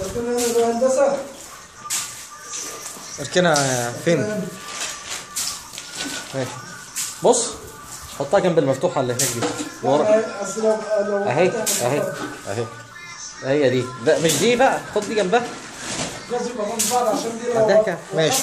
ركنا الهندسه اركنها فين؟ ماشي بص حطها جنب المفتوحة اللي هناك دي. ورا. أهي أهي أهي. هي دي. لا مش دي بقى. خد دي جنبها. لازم يبقى بعض عشان دي لو ماشي.